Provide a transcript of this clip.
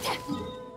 Yeah.